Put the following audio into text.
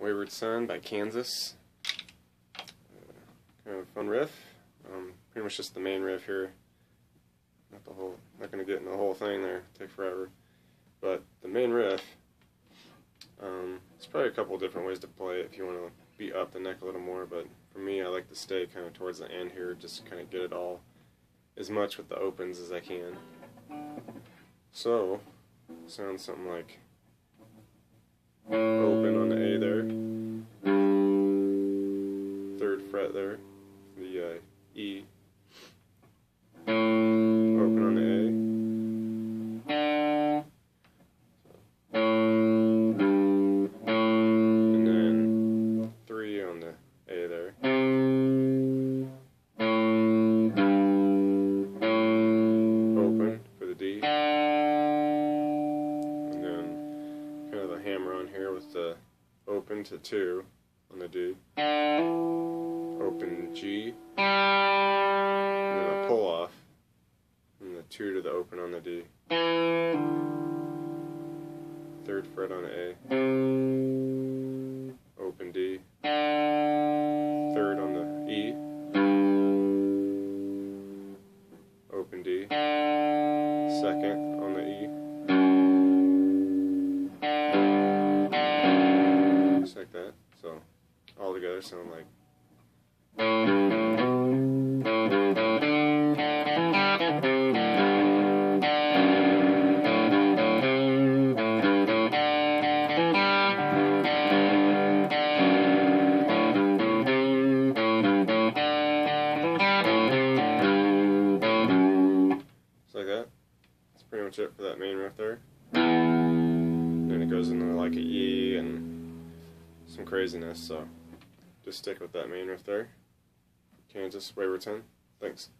Wayward Son by Kansas. Uh, kind of a fun riff. Um, pretty much just the main riff here. Not the whole. Not gonna get into the whole thing there. Take forever. But the main riff. Um, there's probably a couple different ways to play it if you want to beat up the neck a little more. But for me, I like to stay kind of towards the end here, just kind of get it all as much with the opens as I can. So, sounds something like open on the A there, third fret there, the uh, E, open on the A, and then three on the A there. On here with the open to two on the D. Open G. And then a pull off. And the two to the open on the D. Third fret on A. Open D. Third on the E. Open D. Second all together sound like. Like that. That's pretty much it for that main riff there. Then it goes into like a E and some craziness, so just stick with that main riff there. Kansas Wayward Son. Thanks.